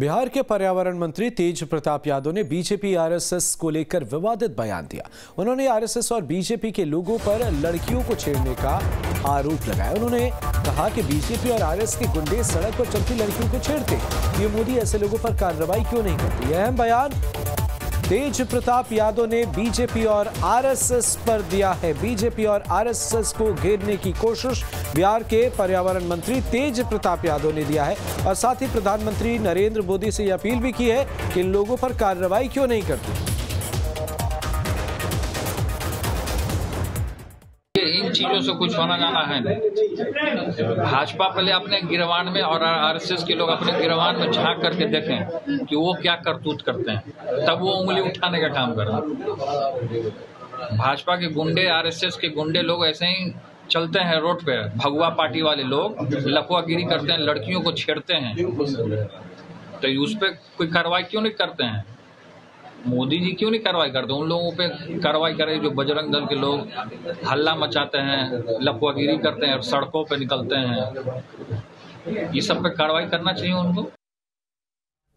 बिहार के पर्यावरण मंत्री तेज प्रताप यादव ने बीजेपी आरएसएस को लेकर विवादित बयान दिया। उन्होंने आरएसएस और बीजेपी के लोगों पर लड़कियों को छेड़ने का आरोप लगाया। उन्होंने कहा कि बीजेपी और आरएस के गुंडे सड़क पर चलती लड़कियों को छेड़ते ये मोदी ऐसे लोगों पर कार्रवाई क्यों नहीं करती? अहम बयान तेज प्रताप यादव ने बीजेपी और आरएसएस पर दिया है। बीजेपी और आरएसएस को घेरने की कोशिश। बिहार के पर्यावरण मंत्री तेज प्रताप यादव ने दिया है। और साथ ही प्रधानमंत्री नरेंद्र मोदी से यह अपील भी की है कि लोगों पर कार्रवाई क्यों नहीं करती? इन चीज़ों से कुछ होना जाना है नहीं। भाजपा पहले अपने गिरवान में और आरएसएस के लोग अपने गिरवान में झाँक करके देखें कि वो क्या करतूत करते हैं। तब वो उंगली उठाने का काम करें भाजपा के गुंडे, आरएसएस के गुंडे लोग ऐसे ही चलते हैं रोड पे। भगवा पार्टी वाले लोग लफुआगिरी करते हैं, लड़कियों को छेड़ते हैं। तो उस पर कोई कार्रवाई क्यों नहीं करते हैं? मोदी जी क्यों नहीं कार्रवाई करते? उन लोगों पे कार्रवाई करें जो बजरंग दल के लोग हल्ला मचाते हैं, लफुआगिरी करते हैं और सड़कों पे निकलते हैं। ये सब पे कार्रवाई करना चाहिए उनको?